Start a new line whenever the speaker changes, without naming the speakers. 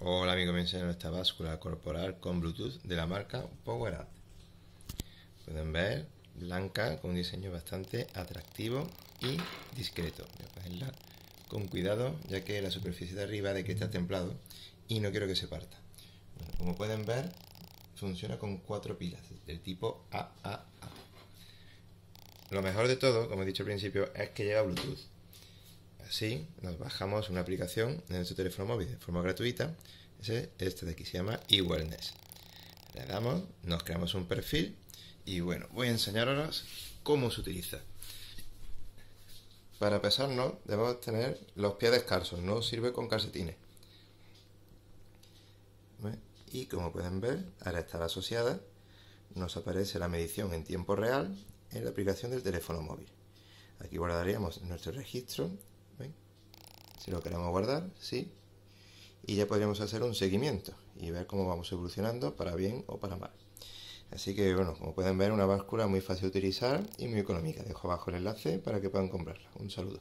Hola amigo, me enseño esta báscula corporal con Bluetooth de la marca PowerUp. Pueden ver, blanca, con un diseño bastante atractivo y discreto. Voy a ponerla con cuidado, ya que la superficie de arriba de que está templado y no quiero que se parta. como pueden ver, funciona con cuatro pilas del tipo AAA. Lo mejor de todo, como he dicho al principio, es que lleva Bluetooth. Así nos bajamos una aplicación en nuestro teléfono móvil de forma gratuita. Ese, este de aquí se llama eWellness. Le damos, nos creamos un perfil y bueno, voy a enseñaros cómo se utiliza. Para pesarnos debemos tener los pies descalzos, no sirve con calcetines. Y como pueden ver, al estar asociada, nos aparece la medición en tiempo real en la aplicación del teléfono móvil. Aquí guardaríamos nuestro registro si lo queremos guardar, sí. Y ya podríamos hacer un seguimiento y ver cómo vamos evolucionando para bien o para mal. Así que bueno, como pueden ver, una báscula muy fácil de utilizar y muy económica. Dejo abajo el enlace para que puedan comprarla. Un saludo.